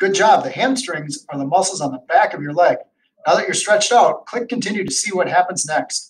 Good job. The hamstrings are the muscles on the back of your leg. Now that you're stretched out, click continue to see what happens next.